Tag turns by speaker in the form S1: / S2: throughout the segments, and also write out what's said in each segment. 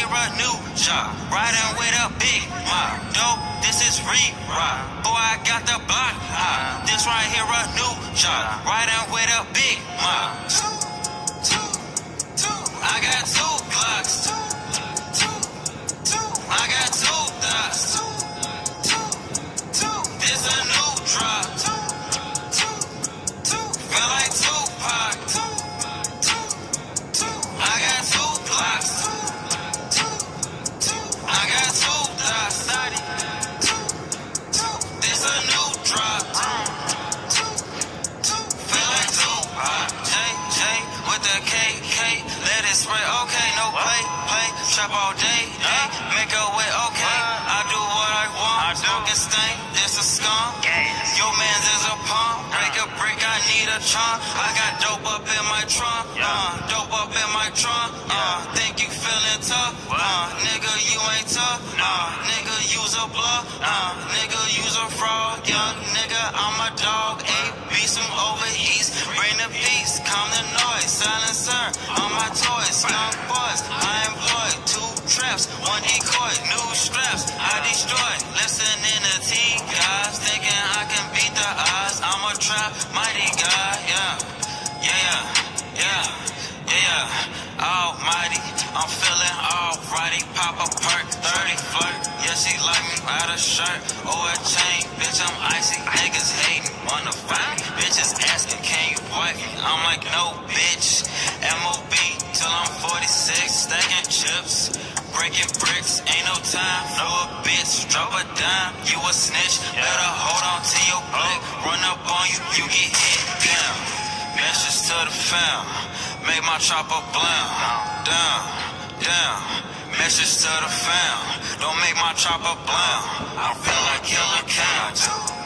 S1: A new job. Riding with a big mob. Dope, this is re-rock. Boy, I got the block hot. This right here a new job. Riding with a big mob. Trap all day, day. Make a way, okay. I do what I want. Smoking stain, this a skunk. Your man's is a pump. Break a brick, I need a trunk. I got dope up in my trunk. Uh, dope up in my trunk. Uh, think you feeling tough? Uh, nigga, you ain't tough. Uh, nigga, use a bluff. Uh, nigga, use a fraud. Young nigga, I'm a dog. A be some overeats. Bring the peace, calm the noise. Pop a perk, 30 flirt. Yeah, she like me out of shirt or a chain. Bitch, I'm icy. Niggas hating, wanna fight me. Bitches asking, can you wipe me? I'm like, no, bitch. MOB till I'm 46, stacking chips. Breaking bricks, ain't no time for a bitch. Drop a dime, you a snitch. Better hold on to your blick. Run up on you, you get hit down. Message to the fam, make my chopper blam. Down, down. Message to the fam, don't make my chopper blam. I feel like Killa Cam.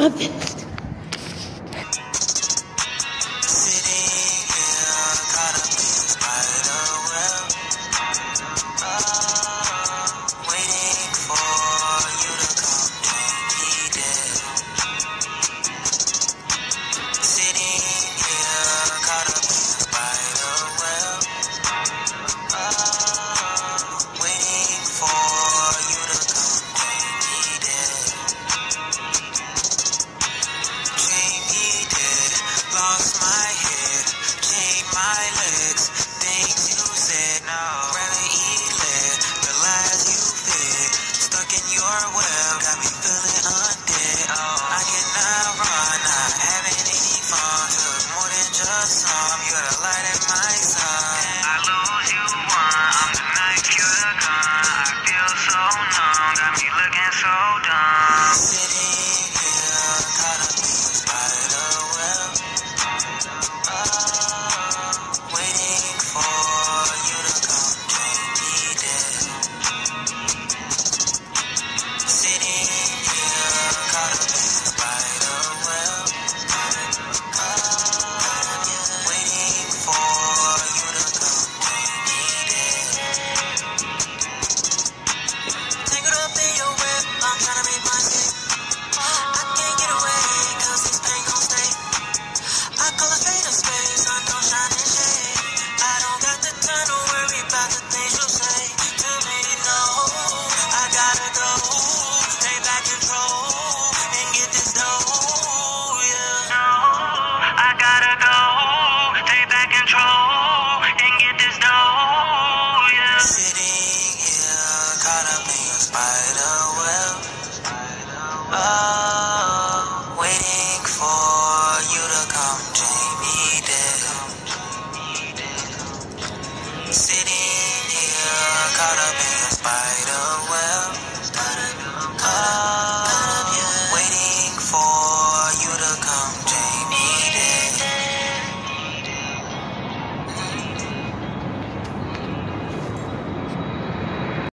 S1: Abi. spider web. Oh.